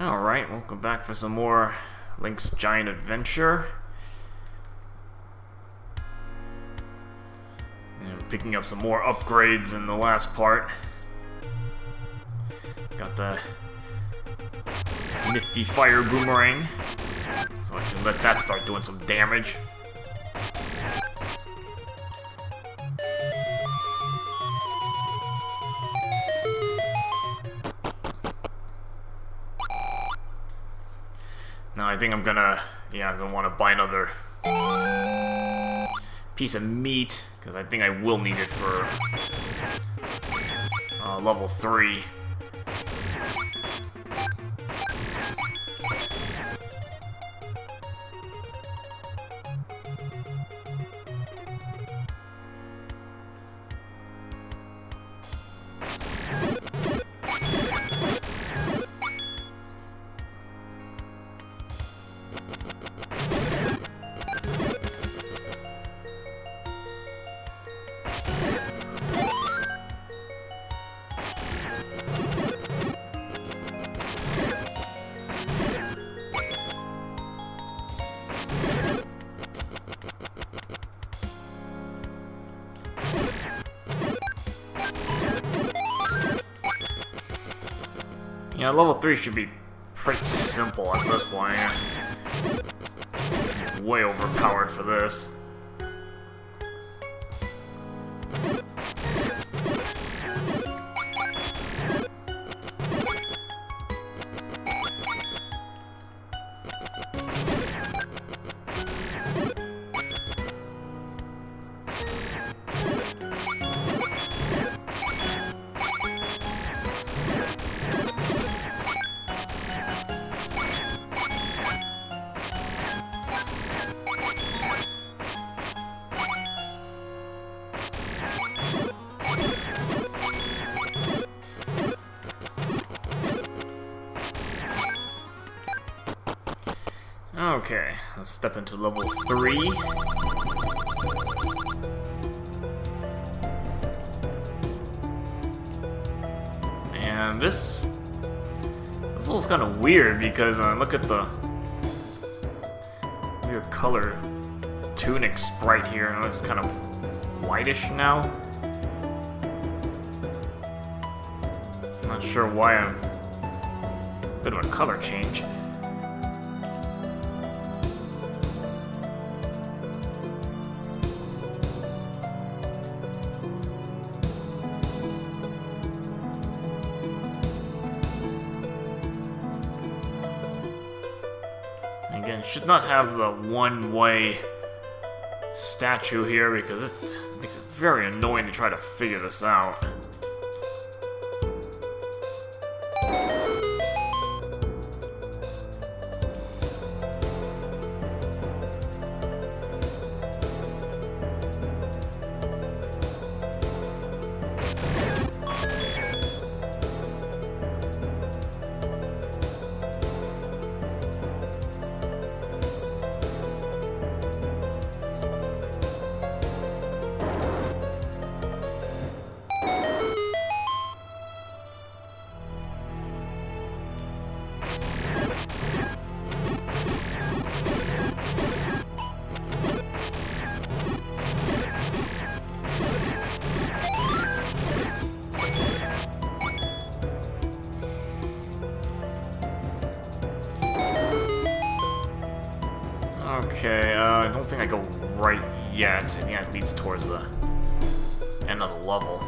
Alright, welcome back for some more Link's Giant Adventure. And picking up some more upgrades in the last part. Got the nifty fire boomerang. So I can let that start doing some damage. Now I think I'm gonna, yeah, I'm gonna want to buy another piece of meat because I think I will need it for uh, level level 3 should be pretty simple at this point. Way overpowered for this. Okay, let's step into level 3. And this... This level's kind of weird because uh, look at the weird color tunic sprite here. It looks kind of whitish now. I'm not sure why I'm... Bit of a color change. Should not have the one-way statue here because it makes it very annoying to try to figure this out. I don't think I go right yet. I think that leads towards the end of the level.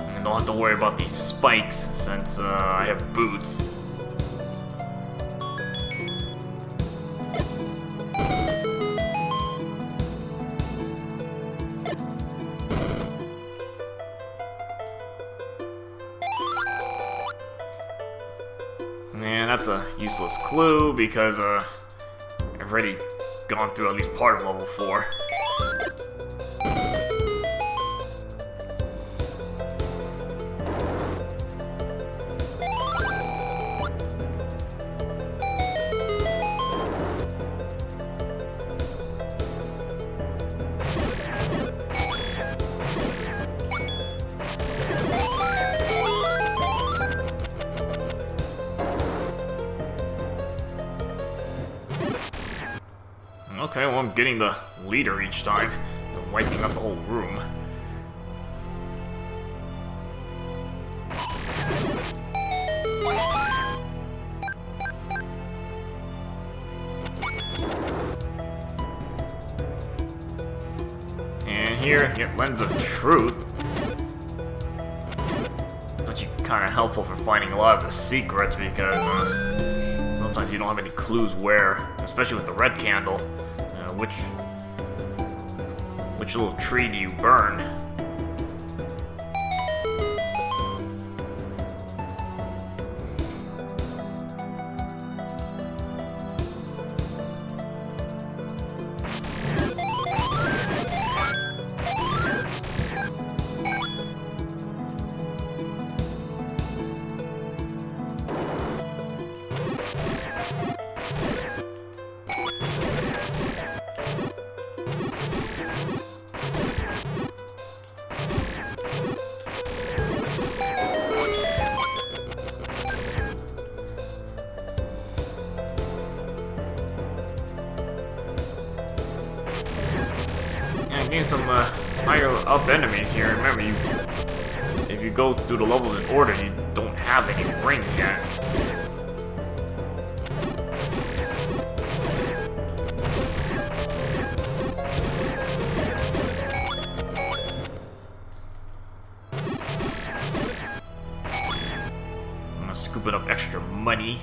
I don't have to worry about these spikes since uh, I have boots. Useless clue because uh, I've already gone through at least part of level 4. I'm getting the leader each time. And wiping up the whole room. And here, get Lens of Truth. It's actually kind of helpful for finding a lot of the secrets because uh, sometimes you don't have any clues where, especially with the red candle, which which little tree do you burn? Getting some uh, higher up enemies here. Remember, you if you go through the levels in order, you don't have any ring yet. I'm gonna scoop it up extra money.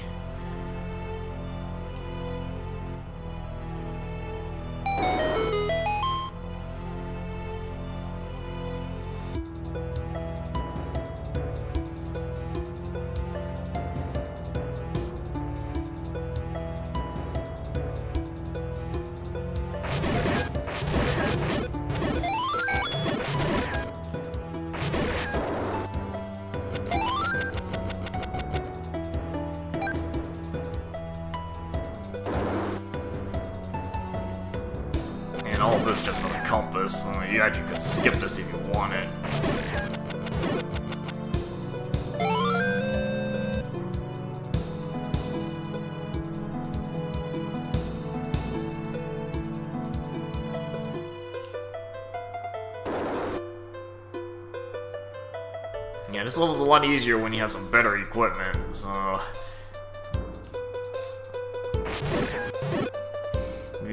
All this just for the compass. Uh, you actually could skip this if you wanted. Yeah, this level's a lot easier when you have some better equipment, so...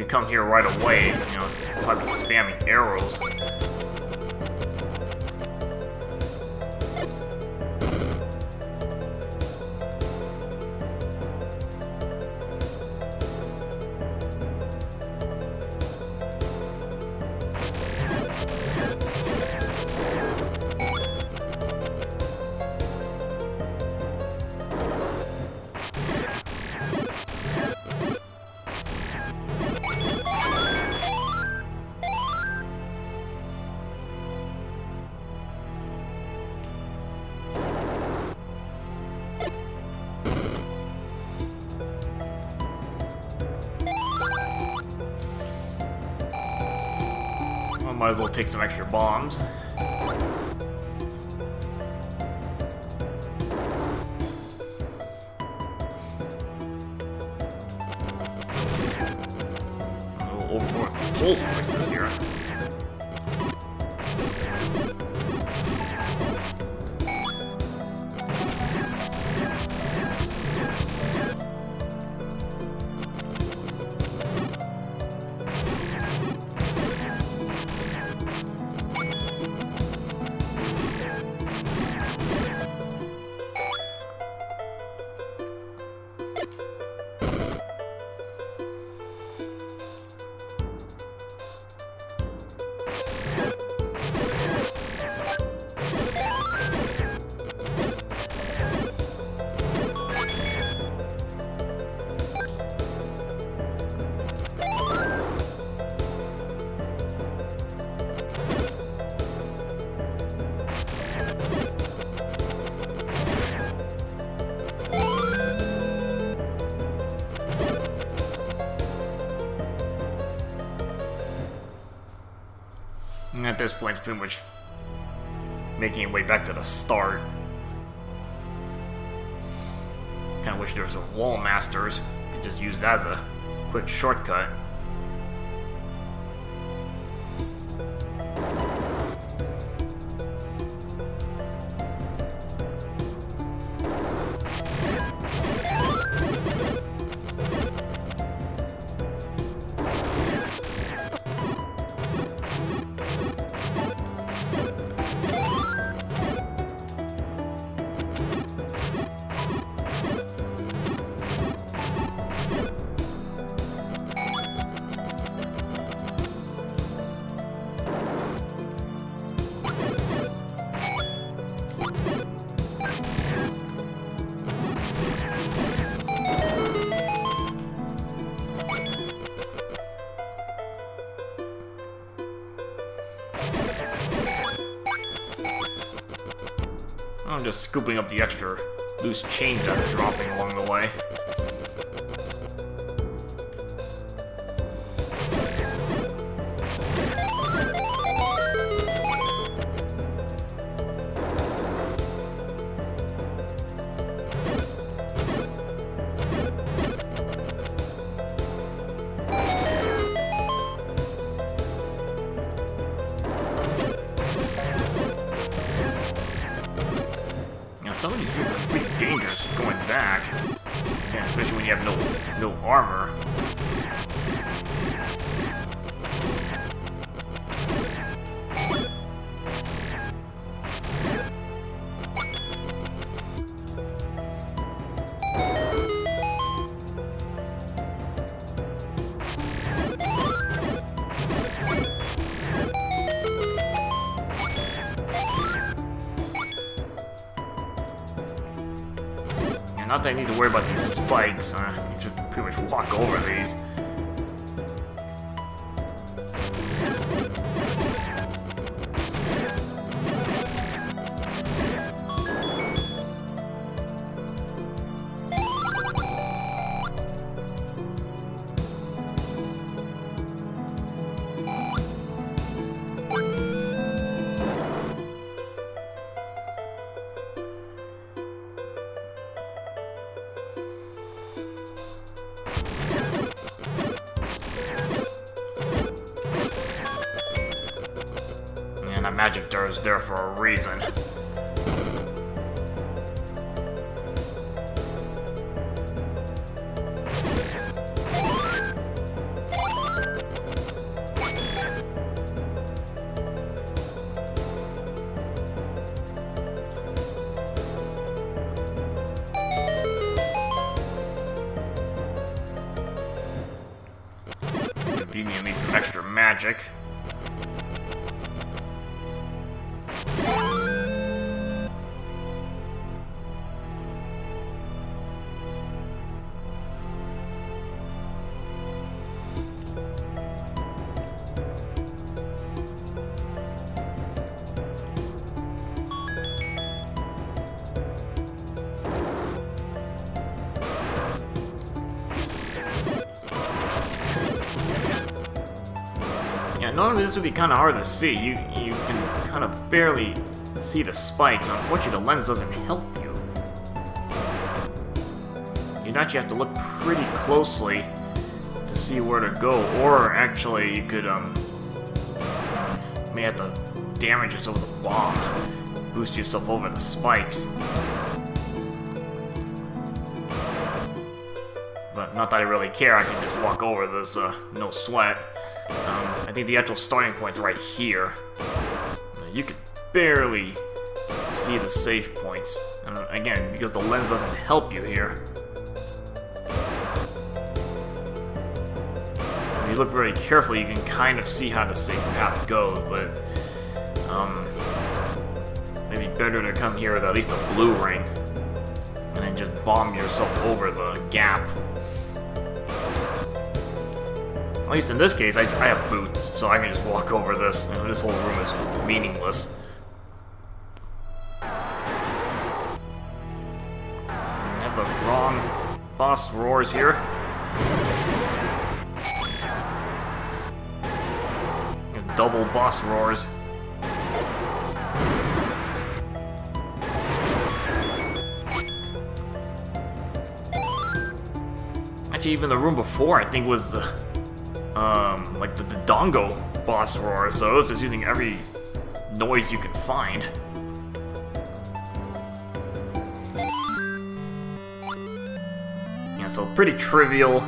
come here right away, you know, probably spamming arrows. Might as well take some extra bombs. Overboard the Pols Voices here. At this point, it's pretty much making your way back to the start. Kinda wish there was a wall masters. Could just use that as a quick shortcut. Just scooping up the extra loose chain that's dropping along the way. Some of these are pretty dangerous going back. Yeah, especially when you have no no armor. Not that I need to worry about these spikes, uh, you just pretty much walk over these. Magic door is there for a reason. Normally this would be kind of hard to see. You you can kind of barely see the spikes. Unfortunately, the lens doesn't help you. You'd actually have to look pretty closely to see where to go, or actually you could um may have to damage yourself with a bomb, boost yourself over the spikes. But not that I really care, I can just walk over this, uh, no sweat. Think the actual starting point's right here. You can barely see the safe points. Uh, again, because the lens doesn't help you here. If you look very carefully, you can kind of see how the safe path goes, but... Um, maybe better to come here with at least a blue ring. And then just bomb yourself over the gap. At least in this case, I, I have boots, so I can just walk over this. You know, this whole room is meaningless. I have the wrong boss roars here. Double boss roars. Actually, even the room before, I think, was... Uh, um, like the, the Dongo boss roar, so it's just using every noise you can find. Yeah, so pretty trivial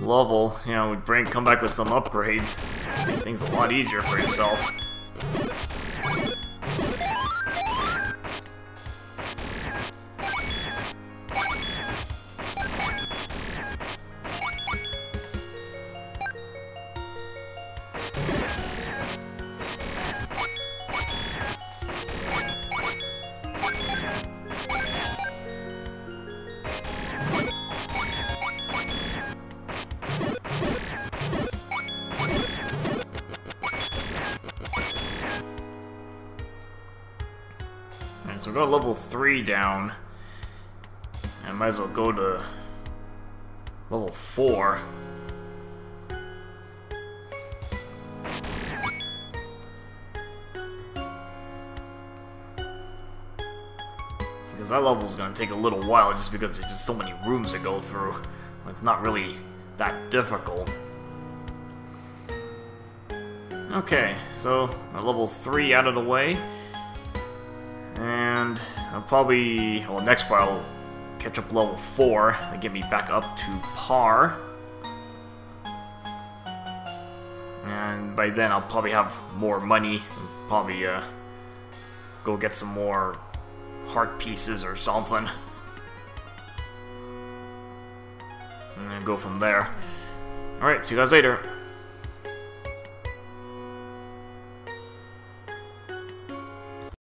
level. You know, we bring come back with some upgrades, make things a lot easier for yourself. Got level 3 down. I might as well go to level 4. Because that level is going to take a little while just because there's just so many rooms to go through. It's not really that difficult. Okay, so level 3 out of the way. And I'll probably, well next part I'll catch up level 4 and get me back up to par. And by then I'll probably have more money, and probably uh, go get some more heart pieces or something. And go from there. Alright, see you guys later.